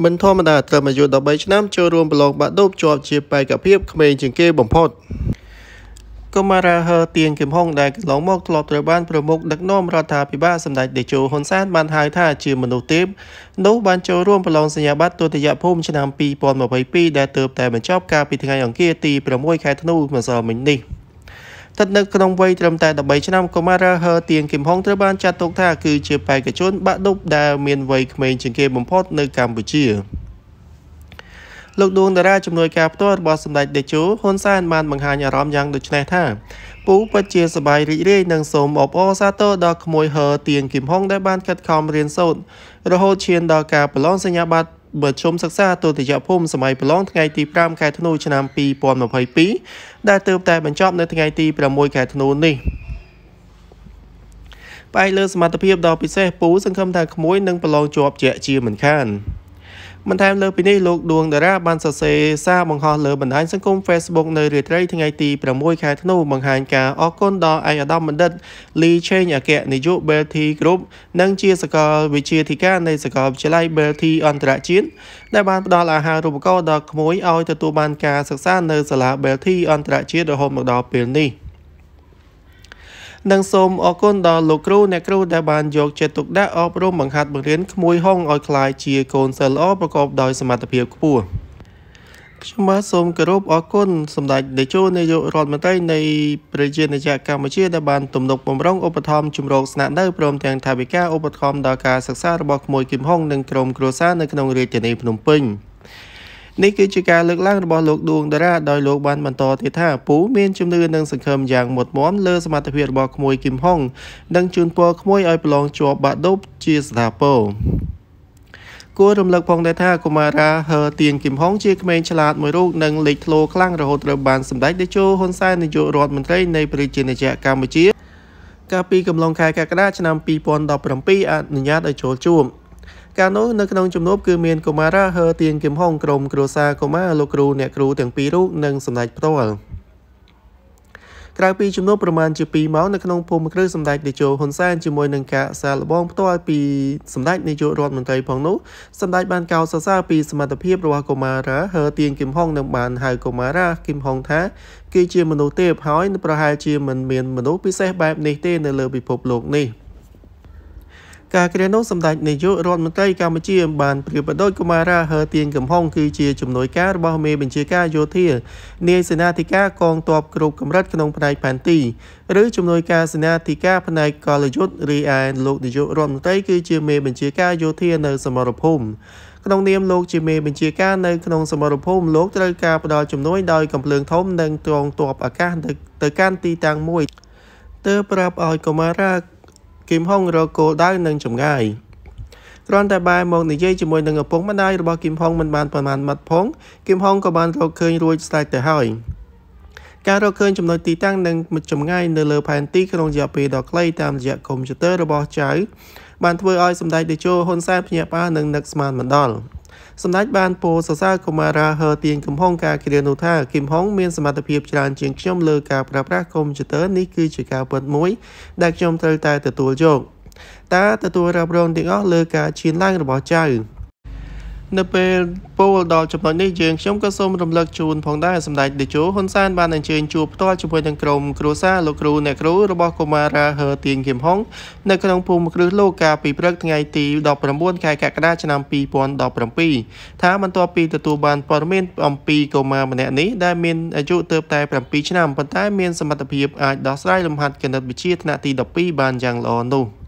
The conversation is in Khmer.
មិនធម្មតាត្រឹមអាយុ13ឆ្នាំចូលរួមប្រឡងបាក់ឌុបជាប់ជាបេក្ខភាពក្មេងជាងគេបំផុតកុមារាហឺទៀងគឹមហុងដែលកន្លងមកធ្លាប់ត្រូវបានប្រមុខដឹកនាំរដ្ឋាភិបាលសម្ដេចតេជោហ៊ុនសែនបានហៅថាជាមនុស្សទេពនោះបានចូលរួមប្រឡងសញ្ញាបត្រទុតិយភូមិឆ្នាំ2022ដែលទើបតែបញ្ចប់កាលពីថ្ងៃអង្គារទី6ខែធ្នូម្សិលមិញនេះ។ ស្ថិតនៅក្នុងវ័យត្រឹមតែ13ឆ្នាំកុមារាហឺទៀងគឹមហុងត្រូវបានចាត់ទុកថាគឺជាបេក្ខជនបាក់ឌុបដែលមានវ័យក្មេងជាងគេបំផុតនៅកម្ពុជាលោកដួងតារាជំនួយការផ្ទាល់របស់សម្ដេចតេជោហ៊ុនសែនបានបង្ហាញអារម្មណ៍យ៉ាងដូចនេះថាពូពិតជាសប្បាយរីករាយនិងសូមអបអរសាទរដល់ក្មួយហឺទៀងគឹមហុងដែលបានខិតខំរៀនសូត្ររហូតឈានដល់ការប្រឡងសញ្ញាបត្រ បជុំសិក្សាទុតិយភូមិសម័យប្រឡងថ្ងៃទី5ខែធ្នូឆ្នាំ2022ដែលទើបតែបញ្ចប់នៅថ្ងៃទី6ខែធ្នូនេះផ្អែកលើសមត្ថភាពដ៏ពិសេសពូសង្ឃឹមថាក្មួយនឹងប្រឡងជាប់ជាក់ជាមិនខាន។ បន្ថែមលើពីនេះលោកដួងតារាបានសរសេរសារបង្ហោះលើបណ្ដាញសង្គម Facebook នៅរាត្រីថ្ងៃទី6ខែធ្នូបង្ហាញការអរគុណដល់ឯកឧត្តមបណ្ឌិតលីឆេងអគ្គនាយក Belty Group និងជាសកលវិទ្យាធិការនៃសាកលវិទ្យាល័យ Belty អន្តរជាតិដែលបានផ្ដល់អាហារូបករណ៍ដល់ក្មួយឲ្យទទួលបានការសិក្សានៅសាលា Belty អន្តរជាតិរហូតមកដល់ពេលនេះ។ និងសូមអរគុណដល់លោកគ្រូអ្នកគ្រូដែលបានយកចិត្តទុកដាក់អប់រំបង្ហាត់បង្រៀនក្មួយហុងឲ្យក្លាយជាកូនសិស្សល្អប្រកបដោយសមត្ថភាពខ្ពស់ខ្ញុំបាទសូមគោរពអរគុណសម្ដេចតេជោនាយករដ្ឋមន្ត្រីនៃប្រជាណាចក្រកម្ពុជាដែលបានទំនុកបម្រុងឧបត្ថម្ភជំរកស្នាក់នៅព្រមទាំងថវិកាឧបត្ថម្ភដល់ការសិក្សារបស់ក្មួយគឹមហុងនិងក្រុមគ្រួសារនៅក្នុងរាជធានីភ្នំពេញ។ នេះគឺជាការលើកឡើងរបស់លោកដួងតារាដោយលោកបានបន្តទៀតថាពូមានជំនឿនិងសង្ឃឹមយ៉ាងមុតមមលើសមត្ថភាពរបស់ក្មួយគឹមហុងនិងជូនពរក្មួយឲ្យប្រឡងជាប់បាក់ឌុបជាស្ថាពរគួររំលឹកផងដែរថាកុមារាហឺទៀងគឹមហុងជាក្មេងឆ្លាតមួយរូបនិងលេចធ្លោខ្លាំងរហូតត្រូវបានសម្ដេចតេជោហ៊ុនសែននាយករដ្ឋមន្ត្រីនៃប្រជាណាចក្រកម្ពុជាកាលពីកំឡុងខែកក្កដាឆ្នាំ2017អនុញ្ញាតឲ្យចូលជួប កាលនោះនៅក្នុងជំនួបគឺមានកុមារាហឺទៀងគឹមហុងក្រុមគ្រួសារកុមារលោកគ្រូអ្នកគ្រូទាំងពីររូបនិងសម្ដេចផ្ទាល់ក្រៅពីជំនួបប្រមាណជា2ម៉ោងនៅក្នុងភូមិគ្រឹះសម្ដេចតេជោហ៊ុនសែនជាមួយនឹងការសាកល្បងផ្ទាល់ពីសម្ដេចនាយករដ្ឋមន្ត្រីផងនោះសម្ដេចបានកោតសរសើរពីសមត្ថភាពរបស់កុមារាហឺទៀងគឹមហុងនិងបានហៅកុមារាគឹមហុងថាគឺជាមនុស្សទេពហើយប្រហែលជាមិនមានមនុស្សពិសេសបែបនេះទេនៅលើពិភពលោកនេះ។ ការគ្រានោះសម្ដេចនាយករដ្ឋមន្ត្រីកម្ពុជាបានប្រៀបបដូចកុមារាហឺទៀងកំហុងគឺជាជំនួយការរបស់មេបញ្ជាការយោធានាយសេនាធិការកងទ័ពគ្រប់កម្រិតក្នុងផ្នែកផែនទីឬជំនួយការសេនាធិការផ្នែកកលយុទ្ធរីឯលោកនាយករដ្ឋមន្ត្រីគឺជាមេបញ្ជាការយោធានៅសមរភូមិក្នុងនាមលោកជាមេបញ្ជាការនៅក្នុងសមរភូមិលោកត្រូវការផ្ដល់ជំនួយដោយកំភ្លើងធំនិងទងទ័ពអាកាសទៅកាន់ទីតាំងមួយទើបប្រាប់ឲ្យកុមារា គឹមហុងរកគោលដៅនិងចម្ងាយគ្រាន់តែបែរមកនិយាយជាមួយនឹងឪពុកម្ដាយរបស់គឹមហុងមិនបានប្រមាណម៉ាត់ផងគឹមហុងក៏បានរកឃើញរួចស្រេចទៅហើយការរកឃើញចំណុចទីតាំងនិងចម្ងាយនៅលើផែនទីក្នុងរយៈពេលដ៏ខ្លីតាមរយៈកុំព្យូទ័ររបស់ចៅបានធ្វើឲ្យសម្ដេចតេជោហ៊ុនសែនភ្ញាក់ផ្អើលនិងនឹកស្មានមិនដល់ សម្ដេចបានពោលសរសើរកុមារាហឺទៀងកំហុងការគ្រានោះថាគឹមហុងមានសមត្ថភាពច្រើនជាងខ្ញុំលើការប្រើប្រាស់កុំព្យូទ័រនេះគឺជាការពិតមួយ ដែលខ្ញុំត្រូវតែទទួលយកតើទទួលរ៉ាប់រងទាំងអស់លើការឈានឡើងរបស់ចៅ នៅពេលពោលដល់ចំណុចនេះយើងខ្ញុំក៏សូមរំលឹកជូនផងដែរសម្ដេចតេជោហ៊ុនសែនបានអញ្ជើញជួបផ្ទាល់ជាមួយនឹងក្រុមគ្រួសារលោកគ្រូអ្នកគ្រូរបស់កុមារាហឺទៀងគឹមហុងនៅក្នុងភូមិគ្រឹះលោកកាលពីព្រឹកថ្ងៃទី19ខែកក្កដាឆ្នាំ2017ថាបន្ទាប់ពីទទួលបានព័ត៌មានអំពីកុមារម្នាក់នេះដែលមានអាយុទើបតែ7ឆ្នាំប៉ុន្តែមានសមត្ថភាពអាចដោះស្រាយលំហាត់គណិតវិទ្យាថ្នាក់ទី12បានយ៉ាងល្អនោះ។